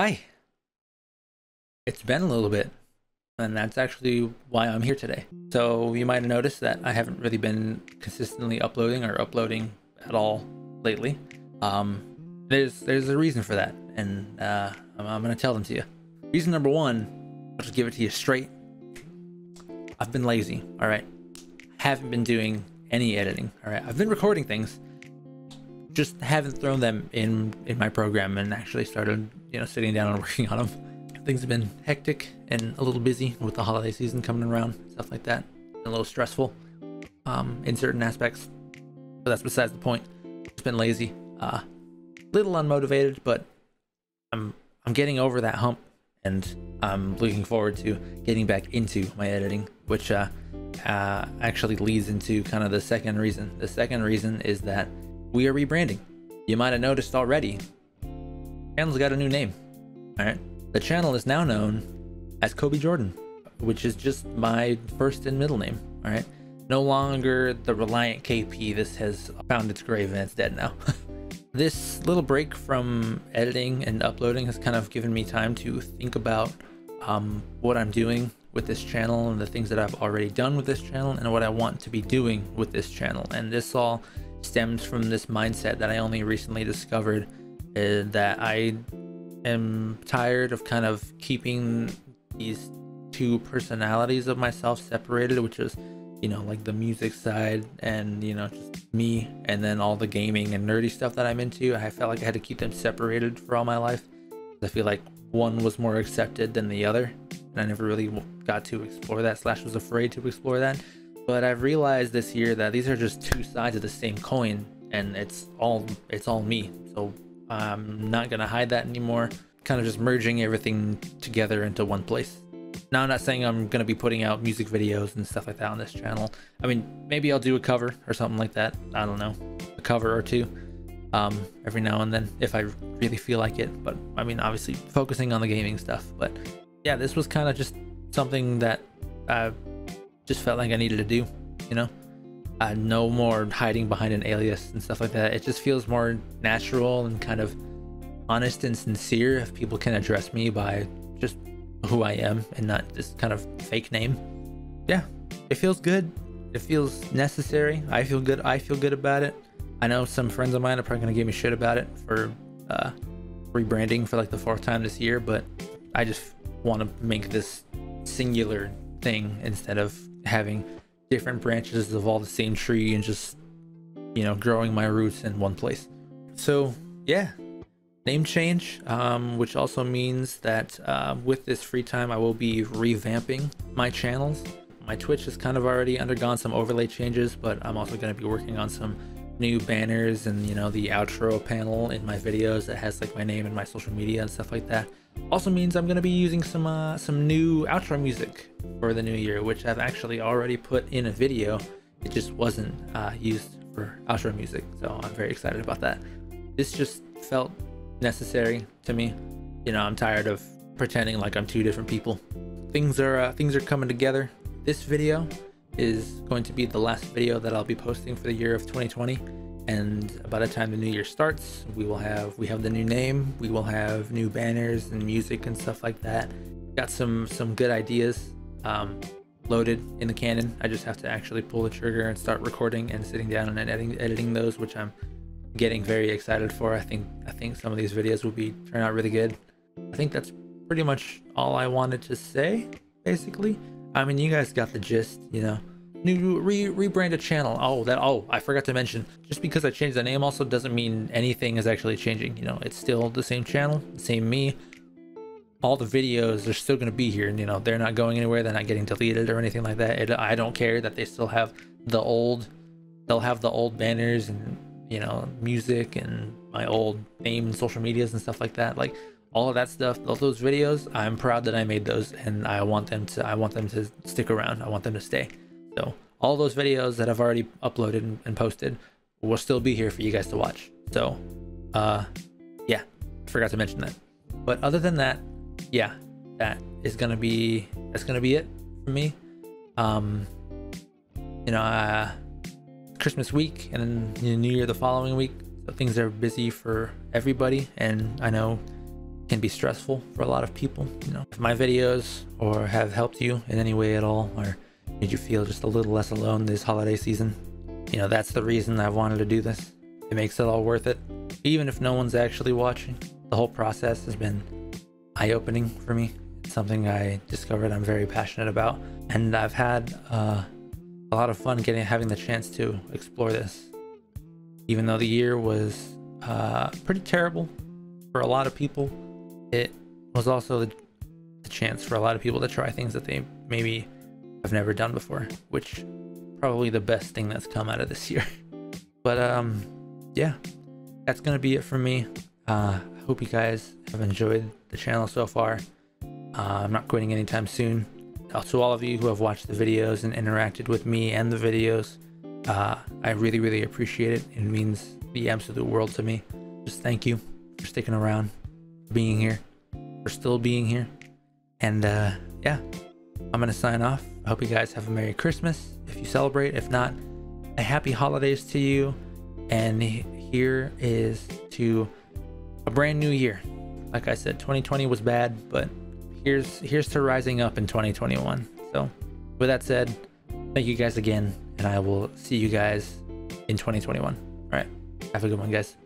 Hi. It's been a little bit, and that's actually why I'm here today. So you might have noticed that I haven't really been consistently uploading or uploading at all lately. Um, there's there's a reason for that, and uh, I'm, I'm gonna tell them to you. Reason number one, I'll just give it to you straight. I've been lazy. All right, haven't been doing any editing. All right, I've been recording things, just haven't thrown them in in my program and actually started you know sitting down and working on them things have been hectic and a little busy with the holiday season coming around stuff like that a little stressful um, in certain aspects but that's besides the point. It's been lazy uh little unmotivated but i'm i'm getting over that hump and i'm looking forward to getting back into my editing which uh, uh actually leads into kind of the second reason. The second reason is that we are rebranding. You might have noticed already channel's got a new name all right the channel is now known as Kobe Jordan, which is just my first and middle name. All right. No longer the Relient KP. This has found its grave and it's dead now. this little break from editing and uploading has kind of given me time to think about um, what I'm doing with this channel and the things that I've already done with this channel and what I want to be doing with this channel. And this all stems from this mindset that I only recently discovered that I am tired of kind of keeping these two personalities of myself separated, which is, you know, like the music side and, you know, just me, and then all the gaming and nerdy stuff that I'm into. I felt like I had to keep them separated for all my life. I feel like one was more accepted than the other, and I never really got to explore that, slash, was afraid to explore that. But I've realized this year that these are just two sides of the same coin, and it's all it's all me. So I'm not gonna hide that anymore. Kind of just merging everything together into one place. Now I'm not saying I'm gonna be putting out music videos and stuff like that on this channel. I mean, maybe I'll do a cover or something like that. I don't know, a cover or two, um, every now and then if I really feel like it. But I mean, obviously focusing on the gaming stuff. But yeah, this was kind of just something that I just felt like I needed to do, you know uh, no more hiding behind an alias and stuff like that. It just feels more natural and kind of honest and sincere if people can address me by just who I am and not this kind of fake name. Yeah, it feels good. It feels necessary. I feel good. I feel good about it. I know some friends of mine are probably gonna give me shit about it for uh, rebranding for like the fourth time this year, but I just want to make this singular thing instead of having different branches of all the same tree and just you know growing my roots in one place. So yeah name change um, which also means that uh, with this free time i will be revamping my channels. My twitch has kind of already undergone some overlay changes but i'm also going to be working on some new banners and you know the outro panel in my videos that has like my name and my social media and stuff like that also means I'm gonna be using some uh, some new outro music for the new year, which I've actually already put in a video. It just wasn't uh, used for outro music, so I'm very excited about that. This just felt necessary to me. You know, I'm tired of pretending like I'm two different people. Things are uh, things are coming together. This video is going to be the last video that I'll be posting for the year of 2020 and by the time the new year starts we will have we have the new name we will have new banners and music and stuff like that. Got some some good ideas um, loaded in the cannon i just have to actually pull the trigger and start recording and sitting down and editing editing those which i'm getting very excited for. I think i think some of these videos will be turn out really good. I think that's pretty much all i wanted to say basically i mean you guys got the gist you know? New re rebrand a channel. Oh that oh i forgot to mention just because i changed the name also doesn't mean anything is actually changing you know? It's still the same channel same me. All the videos are still going to be here and you know? They're not going anywhere they're not getting deleted or anything like that. It, i don't care that they still have the old they'll have the old banners and you know music and my old name and social medias and stuff like that. Like all of that stuff all those videos i'm proud that i made those and i want them to i want them to stick around i want them to stay so all those videos that I've already uploaded and posted will still be here for you guys to watch. So, uh, yeah, I forgot to mention that. But other than that, yeah, that is gonna be that's gonna be it for me. Um, you know, uh, Christmas week and then New Year the following week. So things are busy for everybody, and I know can be stressful for a lot of people. You know, if my videos or have helped you in any way at all, or made you feel just a little less alone this holiday season, you know, that's the reason I wanted to do this. It makes it all worth it, even if no one's actually watching. The whole process has been eye-opening for me. It's something I discovered I'm very passionate about, and I've had uh, a lot of fun getting having the chance to explore this. Even though the year was uh, pretty terrible for a lot of people, it was also the, chance for a lot of people to try things that they maybe have never done before, which probably the best thing that's come out of this year. But um, yeah, that's gonna be it for me. Uh, I hope you guys have enjoyed the channel so far. Uh, I'm not quitting anytime soon. To all of you who have watched the videos and interacted with me and the videos, uh, I really, really appreciate it. It means the absolute world to me. Just thank you for sticking around, being here, for still being here. And uh, yeah, I'm going to sign off. I hope you guys have a Merry Christmas if you celebrate. If not, a happy holidays to you. And here is to a brand new year. Like I said, 2020 was bad, but here's here's to rising up in 2021. So with that said, thank you guys again, and I will see you guys in 2021. All right. Have a good one, guys.